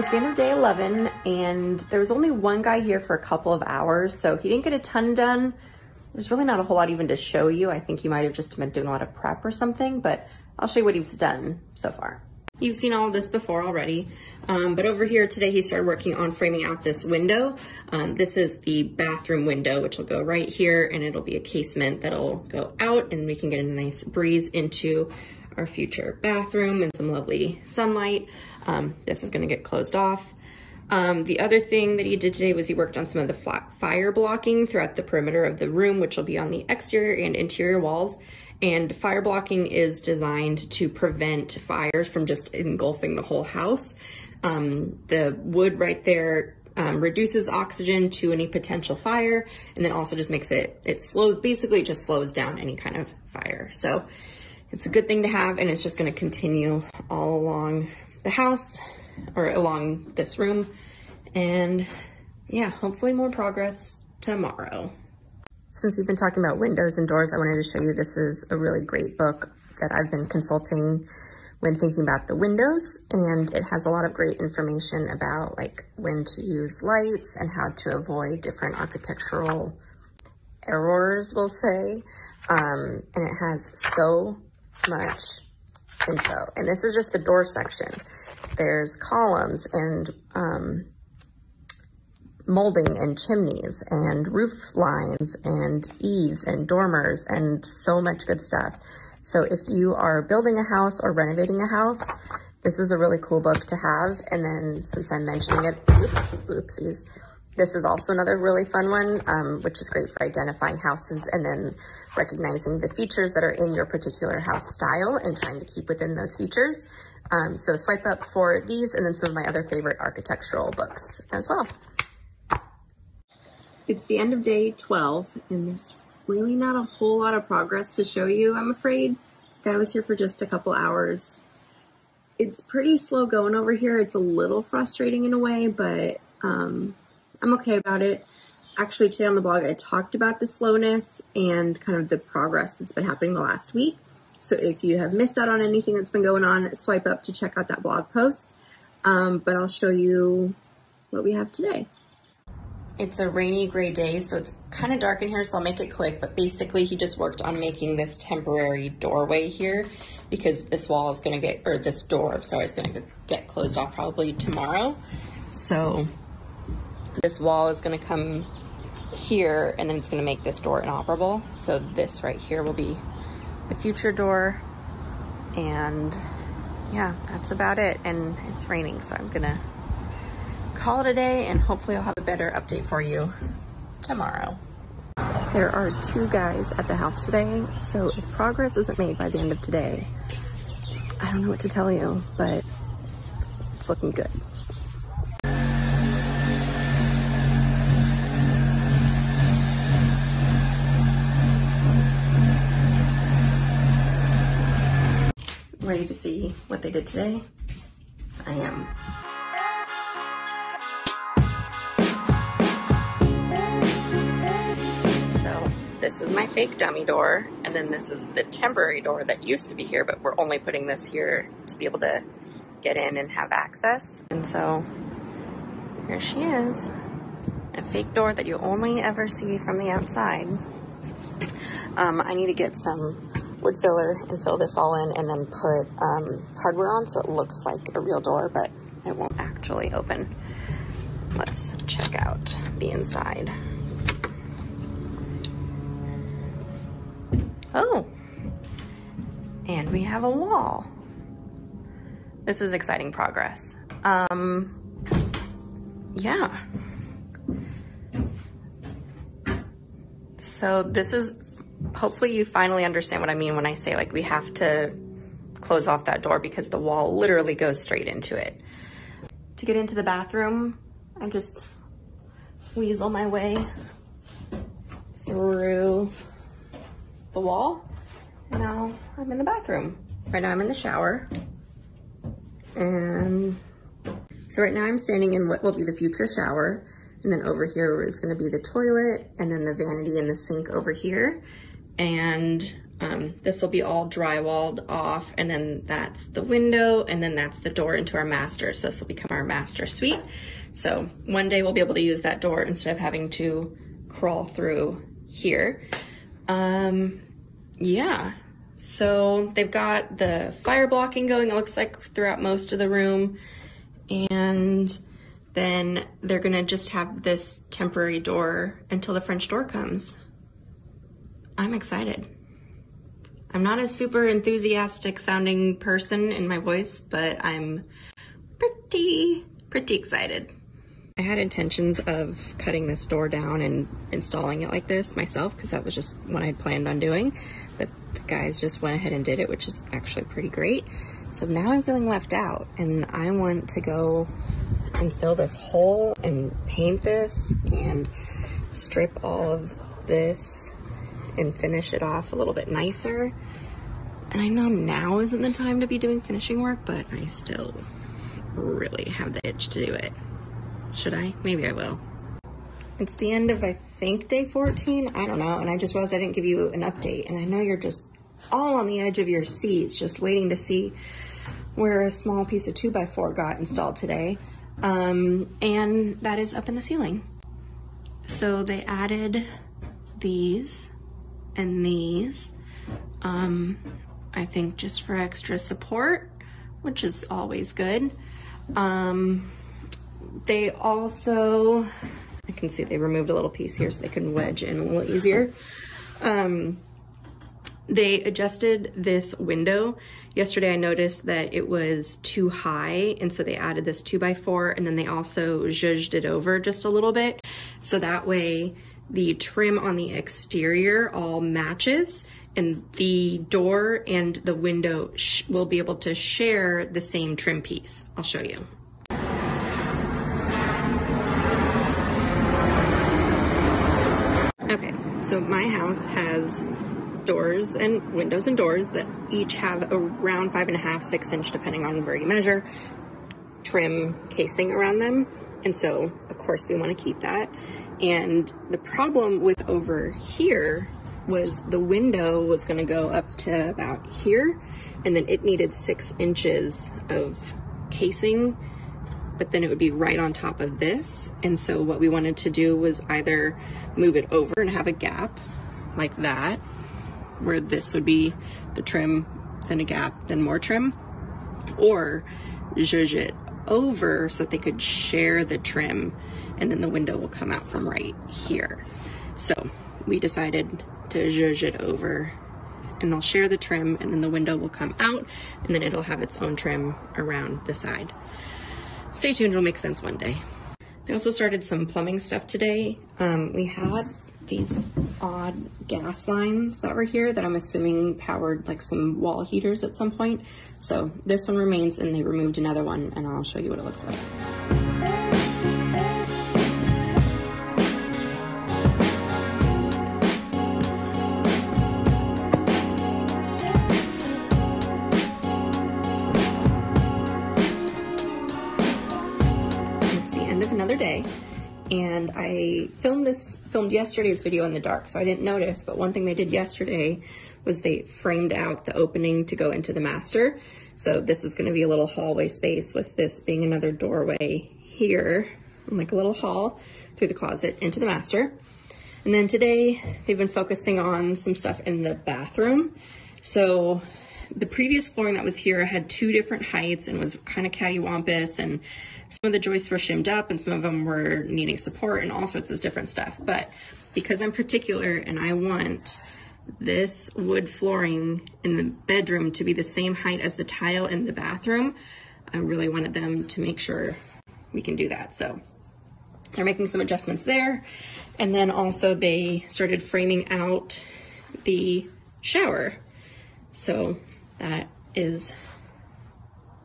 It's the end of day 11 and there was only one guy here for a couple of hours, so he didn't get a ton done. There's really not a whole lot even to show you. I think he might have just been doing a lot of prep or something, but I'll show you what he's done so far. You've seen all of this before already, um, but over here today he started working on framing out this window. Um, this is the bathroom window, which will go right here and it'll be a casement that'll go out and we can get a nice breeze into our future bathroom and some lovely sunlight. Um, this is gonna get closed off. Um, the other thing that he did today was he worked on some of the fire blocking throughout the perimeter of the room, which will be on the exterior and interior walls. And fire blocking is designed to prevent fires from just engulfing the whole house. Um, the wood right there um, reduces oxygen to any potential fire and then also just makes it, it slows, basically just slows down any kind of fire. So it's a good thing to have and it's just gonna continue all along the house or along this room. And yeah, hopefully more progress tomorrow. Since we've been talking about windows and doors, I wanted to show you this is a really great book that I've been consulting when thinking about the windows and it has a lot of great information about like when to use lights and how to avoid different architectural errors, we'll say. Um, and it has so much info. And this is just the door section. There's columns and um, molding and chimneys and roof lines and eaves and dormers and so much good stuff. So if you are building a house or renovating a house, this is a really cool book to have. And then since I'm mentioning it, oopsies, this is also another really fun one, um, which is great for identifying houses and then recognizing the features that are in your particular house style and trying to keep within those features. Um, so swipe up for these and then some of my other favorite architectural books as well. It's the end of day 12 and there's really not a whole lot of progress to show you, I'm afraid. Guy was here for just a couple hours. It's pretty slow going over here. It's a little frustrating in a way, but um, I'm okay about it. Actually, today on the blog, I talked about the slowness and kind of the progress that's been happening the last week. So if you have missed out on anything that's been going on, swipe up to check out that blog post. Um, but I'll show you what we have today. It's a rainy gray day, so it's kind of dark in here, so I'll make it quick. But basically, he just worked on making this temporary doorway here because this wall is going to get, or this door, I'm sorry, is going to get closed off probably tomorrow. So this wall is going to come here, and then it's going to make this door inoperable. So this right here will be the future door. And yeah, that's about it. And it's raining, so I'm gonna call it a day and hopefully I'll have a better update for you tomorrow. There are two guys at the house today, so if progress isn't made by the end of today, I don't know what to tell you, but it's looking good. Ready to see what they did today? I am. So this is my fake dummy door, and then this is the temporary door that used to be here, but we're only putting this here to be able to get in and have access. And so here she is, a fake door that you only ever see from the outside. Um, I need to get some wood filler and fill this all in and then put um, hardware on so it looks like a real door, but it won't actually open. Let's check out the inside. Oh, and we have a wall. This is exciting progress. Um, yeah. So this is hopefully you finally understand what I mean when I say like we have to close off that door because the wall literally goes straight into it. To get into the bathroom, I just weasel my way through the wall. And now I'm in the bathroom. Right now I'm in the shower. And so right now I'm standing in what will be the future shower. And then over here is gonna be the toilet and then the vanity and the sink over here. And Um, this will be all drywalled off and then that's the window and then that's the door into our master. So this will become our master suite. So one day we'll be able to use that door instead of having to crawl through here. Um, yeah, so they've got the fire blocking going, it looks like throughout most of the room. And then they're gonna just have this temporary door until the French door comes. I'm excited. I'm not a super enthusiastic sounding person in my voice, but I'm pretty, pretty excited. I had intentions of cutting this door down and installing it like this myself because that was just what I planned on doing. But the guys just went ahead and did it, which is actually pretty great. So now I'm feeling left out and I want to go and fill this hole and paint this and strip all of this and finish it off a little bit nicer. And I know now isn't the time to be doing finishing work, but I still really have the itch to do it. Should I? Maybe I will. It's the end of, I think, day 14. I don't know. And I just realized I didn't give you an update. And I know you're just all on the edge of your seats, just waiting to see where a small piece of 2x4 got installed today. Um, and that is up in the ceiling. So they added these and these, um, I think just for extra support, which is always good. Um, they also, I can see they removed a little piece here so they can wedge in a little easier. Um, they adjusted this window. Yesterday I noticed that it was too high and so they added this two by four and then they also zhuzhed it over just a little bit. So that way the trim on the exterior all matches and the door and the window will be able to share the same trim piece. I'll show you. Okay, so my house has doors and windows and doors that each have around five and a half, six inch, depending on where you measure, trim casing around them. And so, of course, we want to keep that. And the problem with over here was the window was going to go up to about here, and then it needed six inches of casing but then it would be right on top of this. And so what we wanted to do was either move it over and have a gap like that, where this would be the trim, then a gap, then more trim, or zhuzh it over so that they could share the trim and then the window will come out from right here. So we decided to zhuzh it over and they'll share the trim and then the window will come out and then it'll have its own trim around the side. Stay tuned, it'll make sense one day. They also started some plumbing stuff today. Um, we had these odd gas lines that were here that I'm assuming powered like some wall heaters at some point. So this one remains and they removed another one and I'll show you what it looks like. It's the end of another day and I filmed this, filmed yesterday's video in the dark, so I didn't notice, but one thing they did yesterday was they framed out the opening to go into the master. So this is gonna be a little hallway space with this being another doorway here, like a little hall through the closet into the master. And then today they've been focusing on some stuff in the bathroom. So the previous flooring that was here had two different heights and was kind of cattywampus and some of the joists were shimmed up and some of them were needing support and all sorts of different stuff. But because I'm particular and I want this wood flooring in the bedroom to be the same height as the tile in the bathroom, I really wanted them to make sure we can do that. So they're making some adjustments there. And then also they started framing out the shower. So that is,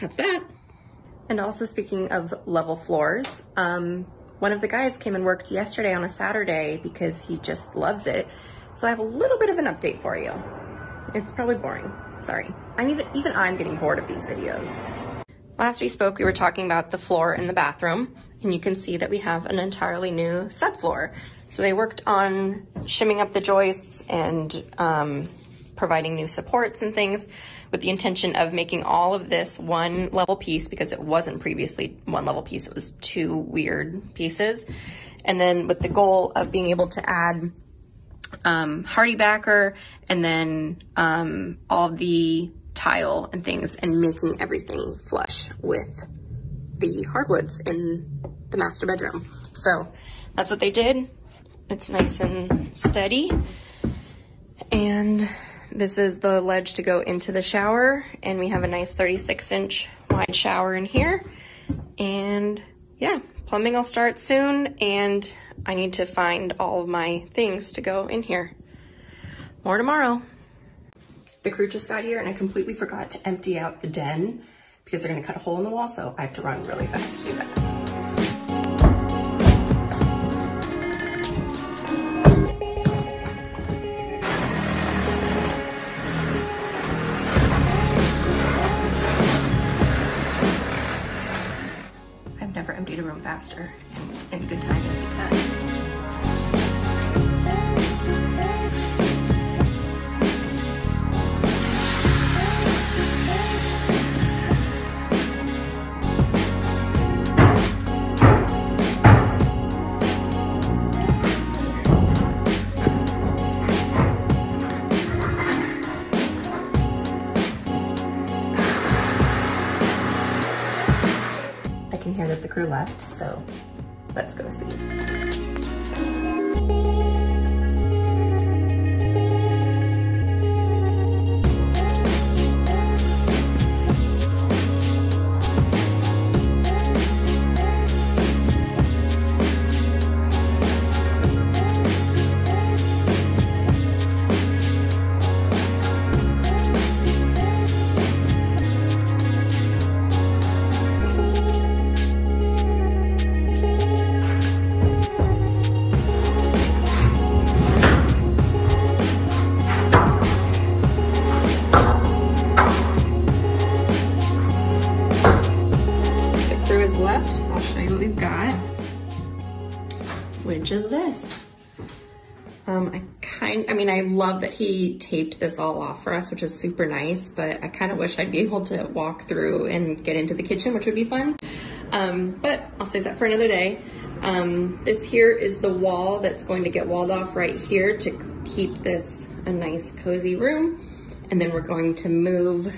that's that. And also speaking of level floors, um, one of the guys came and worked yesterday on a Saturday because he just loves it. So I have a little bit of an update for you. It's probably boring, sorry. I even, even I'm getting bored of these videos. Last we spoke, we were talking about the floor in the bathroom, and you can see that we have an entirely new subfloor. So they worked on shimming up the joists and um, providing new supports and things with the intention of making all of this one level piece because it wasn't previously one level piece, it was two weird pieces. And then with the goal of being able to add um, HardieBacker and then um, all the tile and things and making everything flush with the hardwoods in the master bedroom. So that's what they did. It's nice and steady. And this is the ledge to go into the shower. And we have a nice 36 inch wide shower in here. And yeah, plumbing will start soon. And I need to find all of my things to go in here. More tomorrow. The crew just got here and I completely forgot to empty out the den because they're gonna cut a hole in the wall, so I have to run really fast to do that. Faster and, good timing left, so let's go see. Which is this. Um, I kind, I mean, I love that he taped this all off for us, which is super nice, but I kind of wish I'd be able to walk through and get into the kitchen, which would be fun. Um, but I'll save that for another day. Um, this here is the wall that's going to get walled off right here to keep this a nice cozy room. And then we're going to move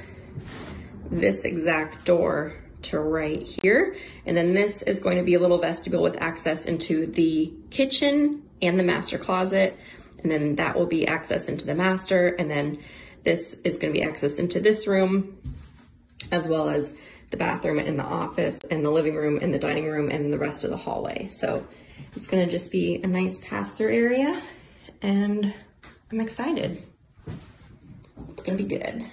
this exact door to right here. And then this is going to be a little vestibule with access into the kitchen and the master closet. And then that will be access into the master. And then this is gonna be access into this room, as well as the bathroom and the office and the living room and the dining room and the rest of the hallway. So it's gonna just be a nice pass-through area and I'm excited. It's gonna be good.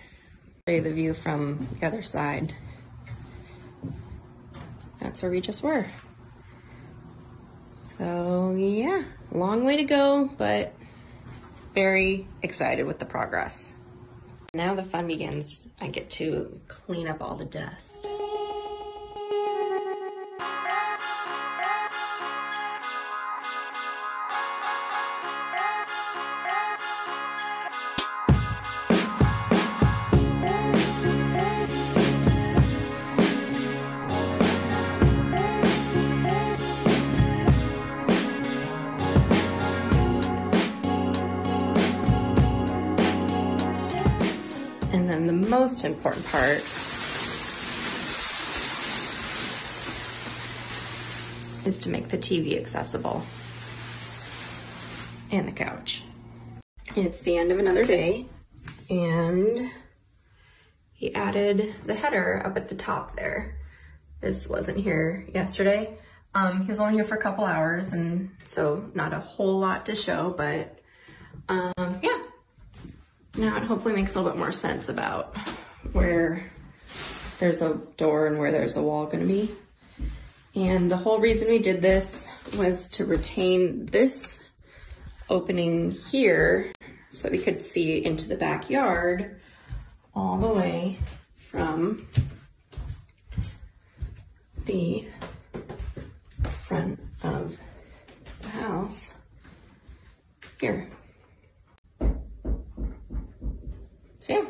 Show you the view from the other side that's where we just were. So yeah, long way to go, but very excited with the progress. Now the fun begins. I get to clean up all the dust. Most important part is to make the TV accessible and the couch. It's the end of another day and he added the header up at the top there. This wasn't here yesterday. Um, he was only here for a couple hours and so not a whole lot to show, but um, yeah, now it hopefully makes a little bit more sense about where there's a door and where there's a wall gonna be. And the whole reason we did this was to retain this opening here so we could see into the backyard all the way from the front of the house here. so yeah,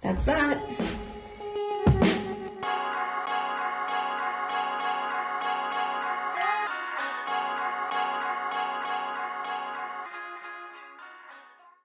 that's that.